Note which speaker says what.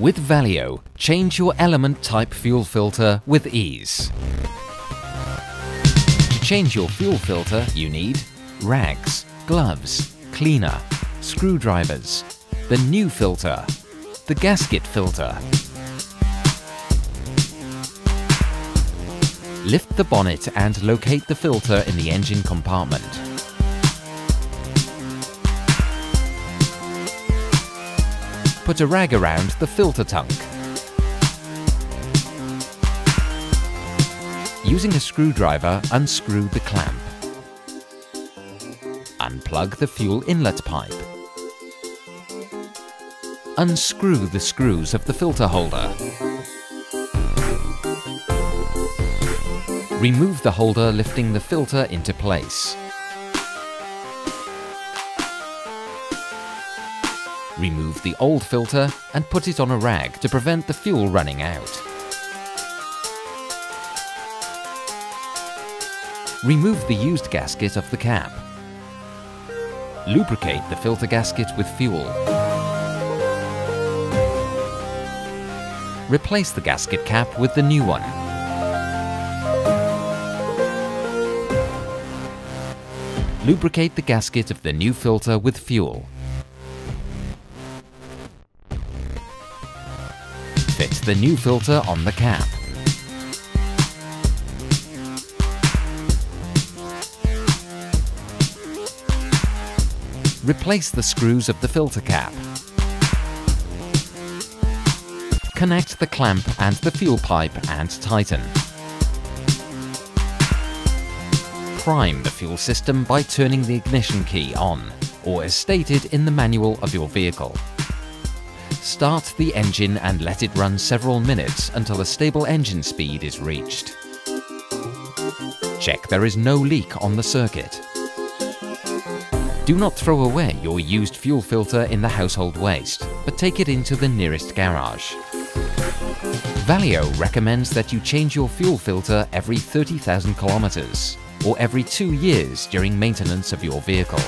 Speaker 1: With Valeo, change your element type fuel filter with ease. To change your fuel filter, you need rags, gloves, cleaner, screwdrivers, the new filter, the gasket filter, Lift the bonnet and locate the filter in the engine compartment. Put a rag around the filter tank. Using a screwdriver, unscrew the clamp. Unplug the fuel inlet pipe. Unscrew the screws of the filter holder. Remove the holder lifting the filter into place. Remove the old filter and put it on a rag to prevent the fuel running out. Remove the used gasket of the cap. Lubricate the filter gasket with fuel. Replace the gasket cap with the new one. Lubricate the gasket of the new filter with fuel. Fit the new filter on the cap. Replace the screws of the filter cap. Connect the clamp and the fuel pipe and tighten. Prime the fuel system by turning the ignition key on, or as stated in the manual of your vehicle. Start the engine and let it run several minutes until a stable engine speed is reached. Check there is no leak on the circuit. Do not throw away your used fuel filter in the household waste, but take it into the nearest garage. Valeo recommends that you change your fuel filter every 30,000 kilometers, or every two years during maintenance of your vehicle.